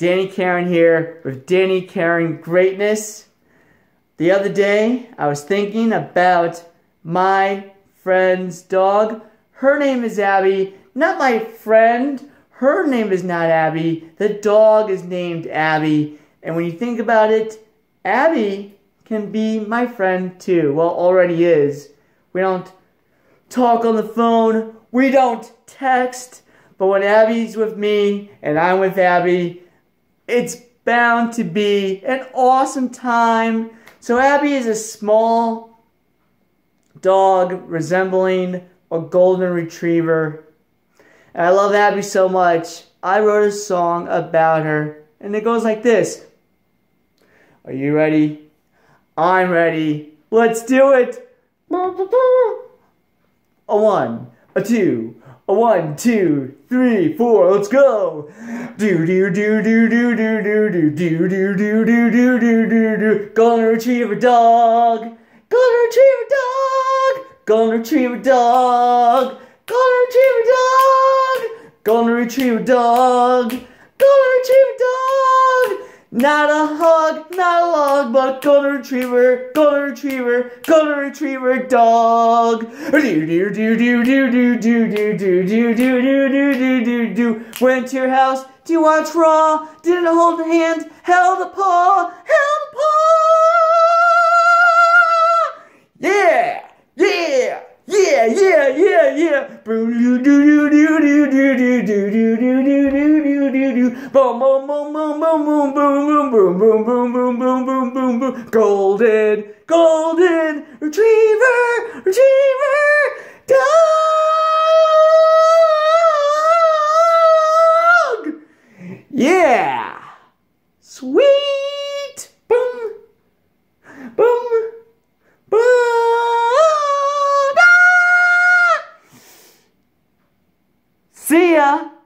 Danny Karron here with Danny Karron Greatness. The other day, I was thinking about my friend's dog. Her name is Abby. Not my friend. Her name is not Abby. The dog is named Abby. And when you think about it, Abby can be my friend too. Well, already is. We don't talk on the phone. We don't text. But when Abby's with me and I'm with Abby, it's bound to be an awesome time. So Abby is a small dog resembling a golden retriever. And I love Abby so much. I wrote a song about her, and it goes like this. Are you ready? I'm ready. Let's do it. A one, a two, a one, two, three, four, let's go. Do do do do do do do do do do do do do do do do. Golden retriever dog. Golden retriever dog. Golden retriever dog. Golden retriever dog. Golden retriever dog. Golden retriever dog. Not a hug, not a log, but golden retriever, golden retriever, golden retriever dog. Do do do do do do do do do do do do do do do do. Went to your house to watch Raw. Didn't hold a hand, held a paw, held a paw. Yeah, yeah. Yeah, yeah, yeah, yeah. Do do do do do do do do do do do do do do do. Boom, boom, boom, boom, boom, boom, boom, boom, boom, boom, boom, boom, boom, boom, boom. Golden, golden retriever, retriever, dog. Yeah, sweet. Boom, boom, boom. See ya!